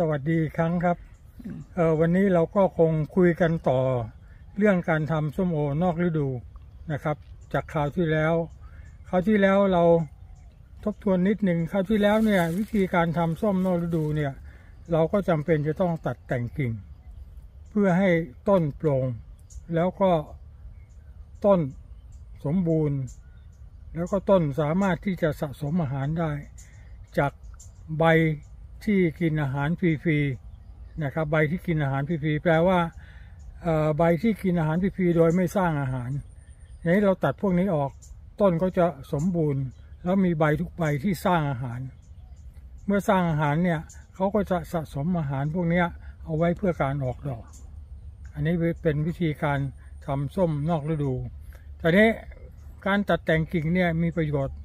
สวัสดีอีกครั้งครับเออวันนี้เราก็คงคุยกันต่อเรื่องการทำส้มโอนอกฤดูนะครับ จากคราวที่แล้วคราวที่แล้วเราทบทวนนิดหนึ่งคราวที่แล้วเนี่ยวิธีการทำส้มนอกฤดูเนี่ยเราก็จำเป็นจะต้องตัดแต่งกิ่ง เพื่อให้ต้นโปร่งแล้วก็ต้นสมบูรณ์ แล้วก็ต้นสามารถที่จะสะสมอาหารได้ จากใบ ที่กินอาหารฟรีๆนะครับใบที่กินอาหารฟรีๆแปลว่าใบที่กินอาหารฟรีๆโดยไม่สร้างอาหารอย่างนี้เราตัดพวกนี้ออกต้นก็จะสมบูรณ์ แล้วมีใบทุกใบที่สร้างอาหาร เมื่อสร้างอาหารเนี่ยเขาก็จะสะสมอาหารพวกนี้เอาไว้เพื่อการออกดอก อันนี้เป็นวิธีการทำส้มนอกฤดูแต่นี้การตัดแต่งกิ่งเนี่ยมีประโยชน์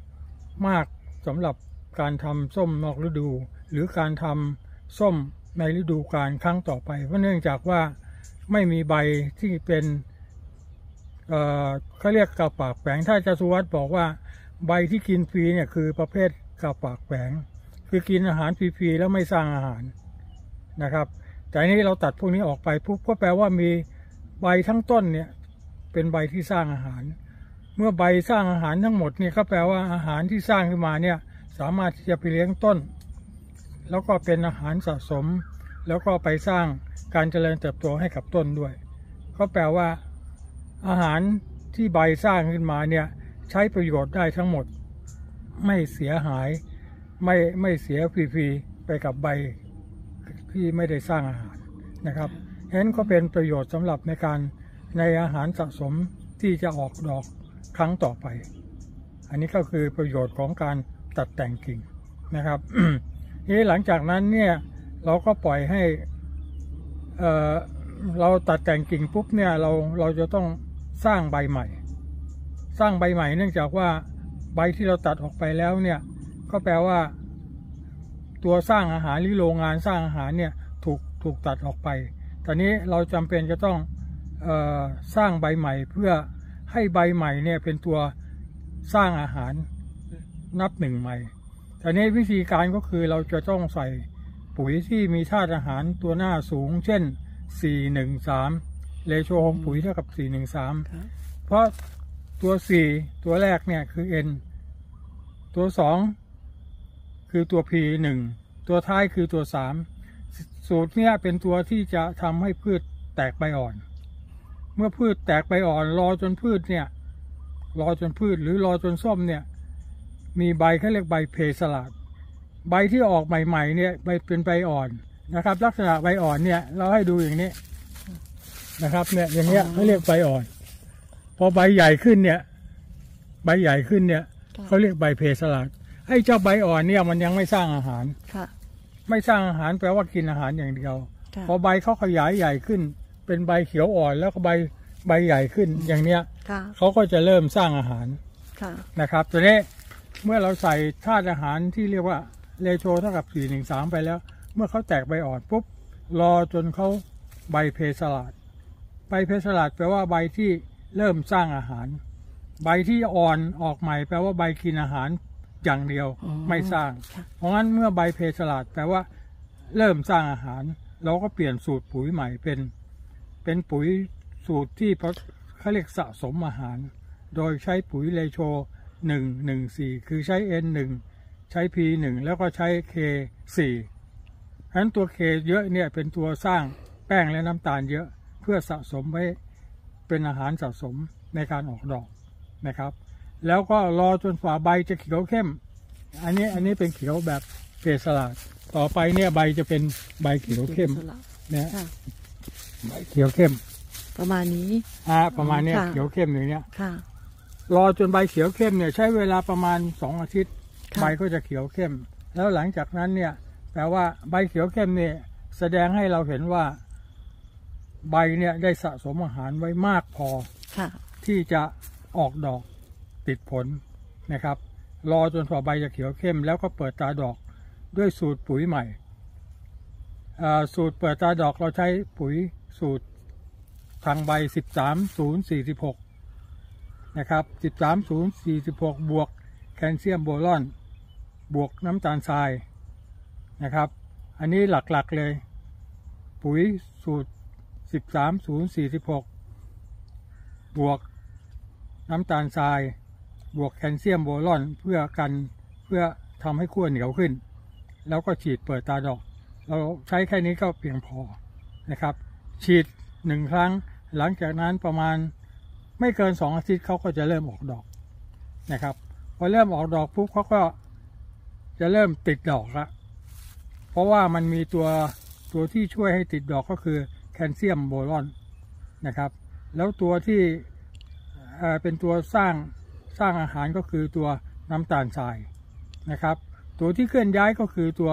มากสำหรับ การทำส้มนอกฤดู หรือการทำส้มในฤดูกาลครั้งต่อไปเพราะเนื่องจากว่าไม่มีใบที่เป็นเอ่อเขาเรียกกระปากแฝงถ้าจะสุวัสด์บอกว่าใบที่กินฟรีเนี่ยคือประเภทกระปากแฝงคือกินอาหารฟรีๆแล้วไม่สร้างอาหารนะครับแต่นนี้เราตัดพวกนี้ออกไปปุ๊บก็แปลว่ามีใบทั้งต้นเนี่ยเป็นใบที่สร้างอาหาร เมื่อใบสร้างอาหารทั้งหมดเนี่ยก็แปลว่าอาหารที่สร้างขึ้นมาเนี่ย สามารถที่จะไปเลี้ยงต้น แล้วก็เป็นอาหารสะสม แล้วก็ไปสร้างการเจริญเติบโตให้กับต้นด้วย ก็แปลว่า อาหารที่ใบสร้างขึ้นมาเนี่ยใช้ประโยชน์ได้ทั้งหมด ไม่เสียหาย ไม่ไม่เสียฟรีๆไปกับใบที่ไม่ได้สร้างอาหารนะครับฉะนั้นก็เป็นประโยชน์สำหรับในการในอาหารสะสมที่จะออกดอกครั้งต่อไป อันนี้ก็คือประโยชน์ของการ ตัดแต่งกิ่งนะครับนี่หลังจากนั้นเนี่ยเราก็ปล่อยให้เเราตัดแต่งกิ่งปุ๊บเนี่ยเราเราจะต้องสร้างใบใหม่ สร้างใบใหม่ เนื่องจากว่าใบที่เราตัดออกไปแล้วเนี่ยก็แปลว่า ตัวสร้างอาหารหรือโรงงานสร้างอาหารเนี่ยถูกถูกตัดออกไป ตอนนี้เราจำเป็นจะต้องออสร้างใบใหม่เพื่อให้ใบใหม่เนี่ยเป็นตัวสร้างอาหาร นับหนึ่งใหม่ตอนนี้วิธีการก็คือเราจะต้องใส่ปุ๋ยที่มีธาตุอาหารตัวหน้าสูง เช่น 413 เลโชของปุ๋ยเท่ากับ 413ครับเพราะตัว 4 ตัวแรกเนี่ยคือ N ตัว 2 คือตัว P 1ตัวท้ายคือตัว 3 สูตรเนี่ยเป็นตัวที่จะทำให้พืชแตกใบอ่อน เมื่อพืชแตกใบอ่อนรอจนพืชเนี่ยรอจนพืชหรือรอจนส้มเนี่ย มีใบเขาเรียกใบเพสลาดใบที่ออกใหม่ ๆ เนี่ยใบเป็นใบอ่อนนะครับ ลักษณะใบอ่อนเนี่ยเราให้ดูอย่างนี้นะครับ เนี่ยอย่างเงี้ยเขาเรียกใบอ่อน พอใบใหญ่ขึ้นเนี่ย ใบใหญ่ขึ้นเนี่ยค่ะเขาเรียกใบเพสลาดไอ้เจ้าใบอ่อนเนี่ยมันยังไม่สร้างอาหารค่ะ ไม่สร้างอาหารแปลว่ากินอาหารอย่างเดียวค่ะพอใบเขาขยายใหญ่ขึ้น เป็นใบเขียวอ่อนแล้วก็ใบใบใหญ่ขึ้นอย่างเนี้ยค่ะเขาก็จะเริ่มสร้างอาหารค่ะนะครับตัวนี้ เมื่อเราใส่ธาตุอาหารที่เรียกว่าเลโชเท่ากับ 413 ไปแล้ว เมื่อเขาแตกใบอ่อนปุ๊บรอจนเขาใบเพสลาด ใบเพสลาดแปลว่าใบที่เริ่มสร้างอาหาร ใบที่อ่อนออกใหม่ แปลว่าใบกินอาหารอย่างเดียวอ๋อไม่สร้างค่ะเพราะงั้นเมื่อใบเพสลาดแปลว่า เริ่มสร้างอาหาร เราก็เปลี่ยนสูตรปุ๋ยใหม่เป็น เป็นปุ๋ยสูตรที่เขาเรียกสะสมอาหาร โดยใช้ปุ๋ยเลโช หนึ่งหนึ่งสี่คือใช้ N หนึ่งใช้ P หนึ่งแล้วก็ใช้ K สี่ฉะนั้นตัว K เยอะเนี่ยเป็นตัวสร้างแป้งและน้ำตาลเยอะเพื่อสะสมไว้เป็นอาหารสะสมในการออกดอกนะครับ แล้วก็รอจนฝ่าใบจะเขียวเข้ม อันนี้อันนี้เป็นเขียวแบบเกสลาดต่อไปเนี่ยใบจะเป็นใบเขียวเข้มสลับนะค่ะใบเขียวเข้ม ประมาณนี้อ่าประมาณเนี้ยค่ะเขียวเข้มอย่างเนี้ยค่ะ รอจนใบเขียวเข้มเนี่ยใช้เวลาประมาณสองอาทิตย์ค่ะใบก็จะเขียวเข้ม แล้วหลังจากนั้นเนี่ยแปลว่าใบเขียวเข้มเนี่ยแสดงให้เราเห็นว่า ใบเนี่ยได้สะสมอาหารไว้มากพอค่ะที่จะออกดอกติดผลนะครับ รอจนฝ่าใบจะเขียวเข้ม แล้วก็เปิดตาดอกด้วยสูตรปุ๋ยใหม่อ่าสูตรเปิดตาดอกเราใช้ปุ๋ยสูตรทางใบ 13046 นะครับ 13046 บวกแคลเซียมโบรอน บวกน้ำตาลทรายนะครับ อันนี้หลักๆเลย ปุ๋ยสูตร 13046 บวกน้ำตาลทราย บวกแคลเซียมโบรอนเพื่อกันเพื่อทำให้ขั้วเหนียวขึ้น แล้วก็ฉีดเปิดตาดอก เราใช้แค่นี้ก็เพียงพอนะครับ ฉีดหนึ่งครั้งหลังจากนั้นประมาณ ไม่เกินสองอาทิตย์เขาก็จะเริ่มออกดอกนะครับ พอเริ่มออกดอกปุ๊บเขาก็จะเริ่มติดดอกละเพราะว่ามันมีตัวตัวที่ช่วยให้ติดดอกก็คือแคลเซียมโบรอนนะครับ แล้วตัวที่เเป็นตัวสร้างสร้างอาหารก็คือตัวน้ำตาลทรายนะครับ ตัวที่เคลื่อนย้ายก็คือตัว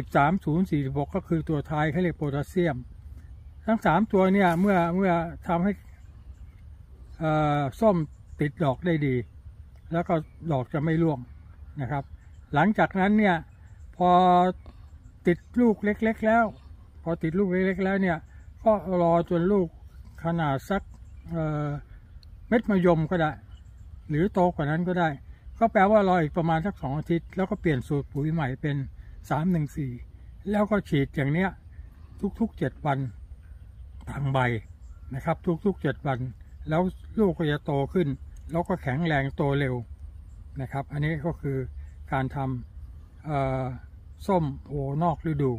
13046 ก็คือตัวทายเขาเรียกโพแทสเซียม ทั้งสามตัวเนี่ยเมื่อเมื่อทำให้ ส้มติดดอกได้ดี แล้วก็ดอกจะไม่ร่วงนะครับ หลังจากนั้นเนี่ยพอติดลูกเล็ก ๆ แล้ว พอติดลูกเล็ก ๆ แล้วเนี่ยก็รอจนลูกขนาดสักเเม็ดมะยมก็ได้ หรือโตกว่านั้นก็ได้ ก็แปลว่ารออีกประมาณสักสองอาทิตย์ แล้วก็เปลี่ยนสูตรปุ๋ยใหม่เป็นสามหนึ่งสี่แล้วก็ฉีดอย่างเนี้ยทุกๆเจ็ดวันทางใบนะครับ ทุกๆเจ็ดวัน แล้วลูกก็จะโตขึ้น แล้วก็แข็งแรงโตเร็วนะครับ อันนี้ก็คือการทำส้มโอนอกฤดู